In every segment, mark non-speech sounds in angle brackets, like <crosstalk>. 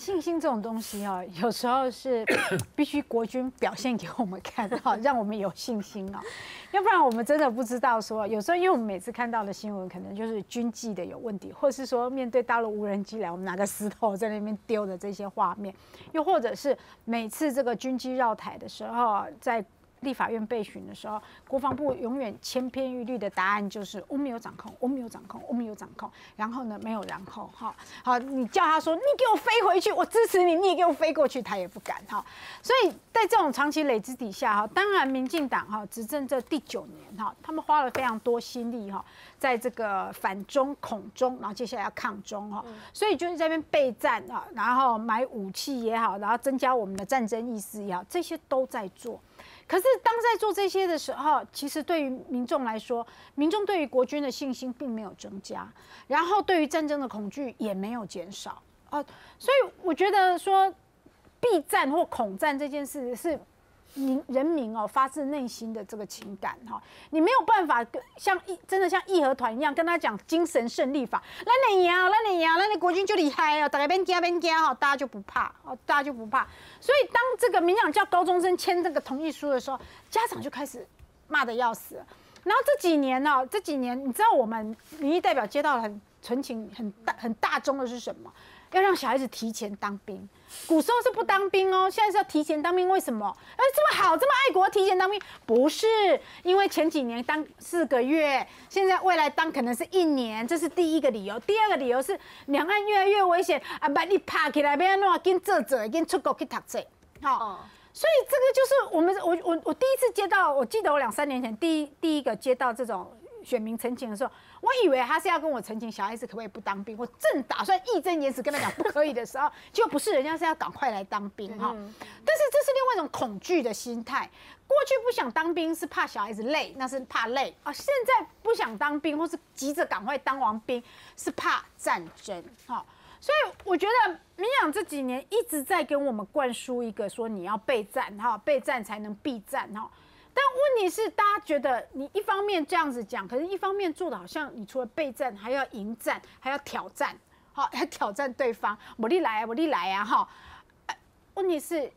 信心这种东西哦，<coughs> 有时候是 <coughs> 必须国军表现给我们看，哈，<laughs> 让我们有信心哦。要不然我们真的不知道说，有时候因为我们每次看到的新闻，可能就是军纪的有问题，或是说面对大陆无人机来，我们拿个石头在那边丢的这些画面，又或者是每次这个军机绕台的时候，在。立法院备询的时候，国防部永远千篇一律的答案就是我没有掌控，我没有掌控，我没有掌控。然后呢，没有然后，哈，好，你叫他说你给我飞回去，我支持你，你也给我飞过去，他也不敢，哈。所以在这种长期累积底下，哈，当然民进党哈执政这第九年，哈，他们花了非常多心力，哈，在这个反中恐中，然后接下来要抗中，哈，所以就是在那边备战啊，然后买武器也好，然后增加我们的战争意识也好，这些都在做。可是，当在做这些的时候，其实对于民众来说，民众对于国军的信心并没有增加，然后对于战争的恐惧也没有减少啊。所以，我觉得说避战或恐战这件事是。民人民哦，发自内心的这个情感哈，你没有办法跟像义真的像义和团一样跟他讲精神胜利法，那你呀，那你呀，那你国军就厉害哦，大家边加边加哈，大家就不怕哦，大家就不怕。所以当这个民养叫高中生签这个同意书的时候，家长就开始骂的要死。然后这几年呢，这几年你知道我们民意代表接到很纯情、很大、很大宗的是什么？要让小孩子提前当兵，古时候是不当兵哦，现在是要提前当兵。为什么？哎，这么好，这么爱国，提前当兵？不是，因为前几年当四个月，现在未来当可能是一年，这是第一个理由。第二个理由是两岸越来越危险啊，把你爬起来，不要弄跟做做，跟出国去读书。好，所以这个就是我们，我我我第一次接到，我记得我两三年前第一第一个接到这种。选民澄清的时候，我以为他是要跟我澄清，小孩子可不可以不当兵？我正打算义正言辞跟他讲不可以的时候，<laughs> 就不是人家是要赶快来当兵哈。但是这是另外一种恐惧的心态。过去不想当兵是怕小孩子累，那是怕累啊。现在不想当兵或是急着赶快当完兵，是怕战争哈。所以我觉得民养这几年一直在跟我们灌输一个说你要备战哈，备战才能避战哈。但问题是，大家觉得你一方面这样子讲，可是一方面做的好像你除了备战，还要迎战，还要挑战，好，还挑战对方，我力来啊，我力来啊，哈。问题是，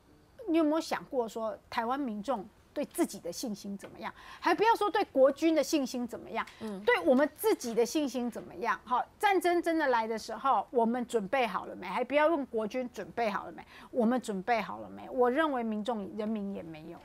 你有没有想过说，台湾民众对自己的信心怎么样？还不要说对国军的信心怎么样，嗯，对我们自己的信心怎么样？好，战争真的来的时候，我们准备好了没？还不要问国军准备好了没？我们准备好了没？我认为民众人民也没有。